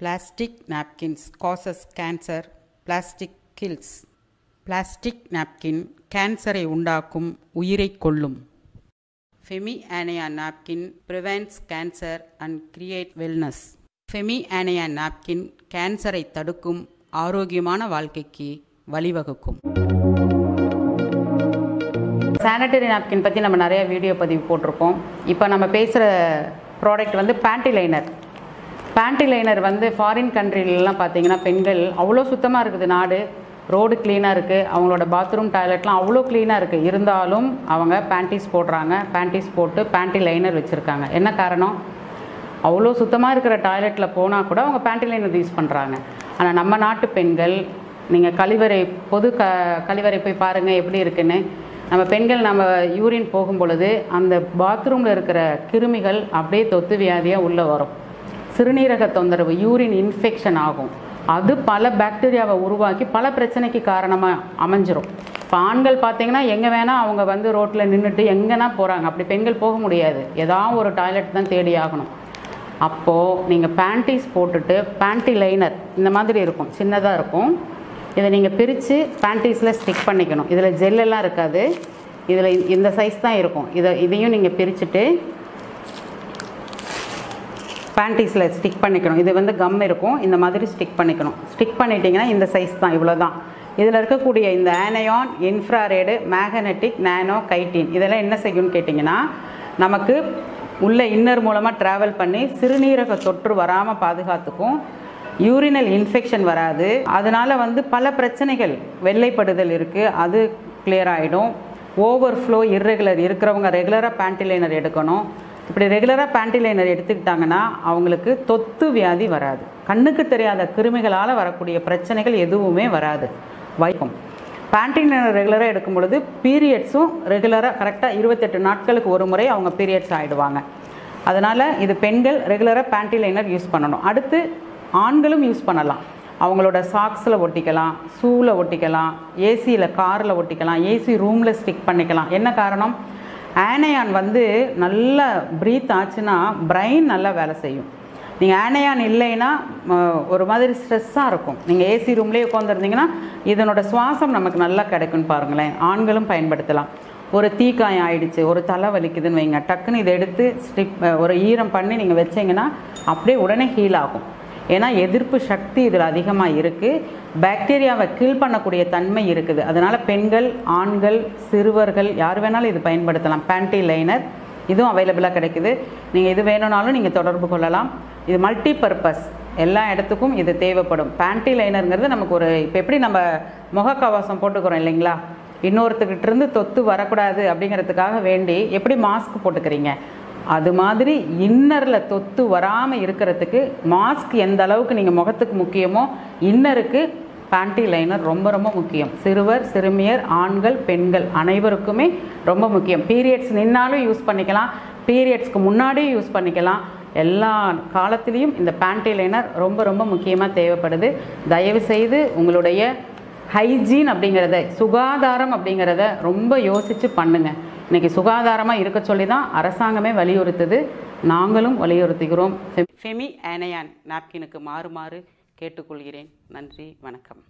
Plastic napkins causes cancer plastic kills plastic napkin கேன்சரை உண்டாக்கும் உயிரை கொள்ளும் ஃபெமி ஆனையா napkin prevents cancer and create wellness Femi ஆனையா நாப்கின் கேன்சரை தடுக்கும் ஆரோக்கியமான வாழ்க்கைக்கு வழிவகுக்கும். சானிட்டரி நாப்கின் பற்றி நம்ம நிறைய வீடியோ பதிவு போட்டிருக்கோம். இப்போ நம்ம பேசுகிற ப்ராடக்ட் வந்து பேண்டி லைனர் பேண்டி லைனர் வந்து ஃபாரின் கண்ட்ரிலலாம் பார்த்தீங்கன்னா பெண்கள் அவ்வளோ சுத்தமாக இருக்குது நாடு. ரோடு க்ளீனாக இருக்குது அவங்களோட பாத்ரூம் டாய்லெட்லாம் அவ்வளோ க்ளீனாக இருக்குது இருந்தாலும் அவங்க பேண்டிஸ் போடுறாங்க. பேண்டிஸ் போட்டு பேண்டி லைனர் வச்சுருக்காங்க. என்ன காரணம்? அவ்வளோ சுத்தமாக இருக்கிற டாய்லெட்டில் போனால் கூட அவங்க பேண்டி லைனர் யூஸ் பண்ணுறாங்க ஆனால் நம்ம நாட்டு பெண்கள் நீங்கள் கழிவறை பொது க கழிவறை போய் பாருங்கள் எப்படி இருக்குன்னு. நம்ம பெண்கள் நம்ம யூரின் போகும் பொழுது அந்த பாத்ரூமில் இருக்கிற கிருமிகள் அப்படியே தொத்து வியாதியாக உள்ளே வரும். சிறுநீரக தொந்தரவு யூரின் இன்ஃபெக்ஷன் ஆகும். அது பல பாக்டீரியாவை உருவாக்கி பல பிரச்சனைக்கு காரணமாக அமைஞ்சிரும். இப்போ ஆண்கள் பார்த்தீங்கன்னா எங்கே வேணால் அவங்க வந்து ரோட்டில் நின்றுட்டு எங்கேனா போகிறாங்க அப்படி பெண்கள் போக முடியாது. ஏதாவது ஒரு டாய்லெட் தான் தேடி ஆகணும். அப்போது நீங்கள் பேண்டிஸ் போட்டுட்டு பேண்டி லைனர் இந்த மாதிரி இருக்கும். சின்னதாக இருக்கும். இதை நீங்கள் பிரித்து பேண்டீஸில் ஸ்டிக் பண்ணிக்கணும். இதில் ஜெல்லெல்லாம் இருக்காது. இதில் இந்த சைஸ் தான் இருக்கும். இதை இதையும் நீங்கள் பிரிச்சுட்டு பேண்டீஸில் ஸ்டிக் பண்ணிக்கணும். இது வந்து கம் இருக்கும். இந்த மாதிரி ஸ்டிக் பண்ணிக்கணும். ஸ்டிக் பண்ணிட்டீங்கன்னா இந்த சைஸ் தான் இவ்வளோ தான் இதில் இருக்கக்கூடிய இந்த ஆனையான் இன்ஃப்ராரேடு மேக்னெட்டிக் நானோ கைட்டின் இதெல்லாம் என்ன செய்யும்னு கேட்டிங்கன்னா நமக்கு உள்ள இன்னர் மூலமாக ட்ராவல் பண்ணி சிறுநீரக தொற்று வராமல் பாதுகாத்துக்கும் யூரினல் இன்ஃபெக்ஷன் வராது. அதனால் வந்து பல பிரச்சனைகள் வெள்ளைப்படுதல் இருக்குது அது கிளியர் ஆகிடும் ஓவர் ஃப்ளோ இர்ரெகுலர் இருக்கிறவங்க ரெகுலராக பேண்டிலைனர் எடுக்கணும். இப்படி ரெகுலராக பேண்டிலைனர் எடுத்துக்கிட்டாங்கன்னா அவங்களுக்கு தொத்து வியாதி வராது. கண்ணுக்கு தெரியாத கிருமிகளால் வரக்கூடிய பிரச்சனைகள் எதுவுமே வராது. வைக்கும். பேண்டிலைனர் ரெகுலராக எடுக்கும் பொழுது பீரியட்ஸும் ரெகுலராக கரெக்டாக இருபத்தெட்டு நாட்களுக்கு ஒரு முறை அவங்க பீரியட்ஸ் ஆகிடுவாங்க அதனால் இது பெண்கள் ரெகுலராக பேண்டிலைனர் யூஸ் பண்ணணும். அடுத்து ஆண்களும் யூஸ் பண்ணலாம். அவங்களோட சாக்ஸில் ஒட்டிக்கலாம் ஷூவில் ஒட்டிக்கலாம் ஏசியில் காரில் ஒட்டிக்கலாம் ஏசி ரூமில் ஸ்டிக் பண்ணிக்கலாம். என்ன காரணம்? ஆனையான் வந்து நல்லா ப்ரீத் ஆச்சுன்னா பிரெயின் நல்லா வேலை செய்யும். நீங்கள் ஆனையான் இல்லைன்னா ஒரு மாதிரி ஸ்ட்ரெஸ்ஸாக இருக்கும். நீங்கள் ஏசி ரூம்லேயே உட்காந்துருந்தீங்கன்னா இதனோட சுவாசம் நமக்கு நல்லா கிடைக்கும்னு பாருங்களேன். ஆண்களும் பயன்படுத்தலாம். ஒரு தீக்காயம் ஆயிடுச்சு ஒரு தலை வலிக்குதுன்னு வைங்க. டக்குன்னு இதை எடுத்து ஸ்டிப் ஒரு ஈரம் பண்ணி நீங்கள் வச்சிங்கன்னா அப்படியே உடனே ஹீல் ஆகும். ஏன்னா எதிர்ப்பு சக்தி இதில் அதிகமாக இருக்குது பாக்டீரியாவை கீழ் பண்ணக்கூடிய தன்மை இருக்குது. அதனால் பெண்கள் ஆண்கள் சிறுவர்கள் யார் வேணாலும் இது பயன்படுத்தலாம். பேண்டி லைனர் இதுவும் அவைலபிளாக கிடைக்குது. நீங்கள் இது வேணும்னாலும் நீங்கள் தொடர்பு கொள்ளலாம். இது மல்டி பர்பஸ் எல்லா இடத்துக்கும் இது தேவைப்படும். பேண்டி லைனருங்கிறது நமக்கு ஒரு இப்போ எப்படி நம்ம முகக்கவசம் போட்டுக்கிறோம் இல்லைங்களா? இன்னொருத்துக்கிட்டேருந்து தொத்து வரக்கூடாது அப்படிங்கிறதுக்காக வேண்டி எப்படி மாஸ்க் போட்டுக்கிறீங்க? அது மாதிரி இன்னரில் தொத்து வராமல் இருக்கிறதுக்கு மாஸ்க் எந்த அளவுக்கு நீங்கள் முகத்துக்கு முக்கியமோ இன்னருக்கு பேண்டி லைனர் ரொம்ப ரொம்ப முக்கியம். சிறுவர் சிறுமியர் ஆண்கள் பெண்கள் அனைவருக்குமே ரொம்ப முக்கியம். பீரியட்ஸ் நின்னாலும் யூஸ் பண்ணிக்கலாம். பீரியட்ஸ்க்கு முன்னாடியும் யூஸ் பண்ணிக்கலாம். எல்லா காலத்துலேயும் இந்த பேண்டி லைனர் ரொம்ப ரொம்ப முக்கியமாக தேவைப்படுது. தயவுசெய்து உங்களுடைய ஹைஜீன் அப்படிங்கிறத சுகாதாரம் அப்படிங்கிறத ரொம்ப யோசித்து பண்ணுங்கள் இன்றைக்கி சுகாதாரமாக இருக்க சொல்லி தான் அரசாங்கமே வலியுறுத்துது. நாங்களும் வலியுறுத்துகிறோம். ஃபெமி ஆனையான் நாப்கினுக்கு மாறுமாறு கேட்டுக்கொள்கிறேன். நன்றி வணக்கம்.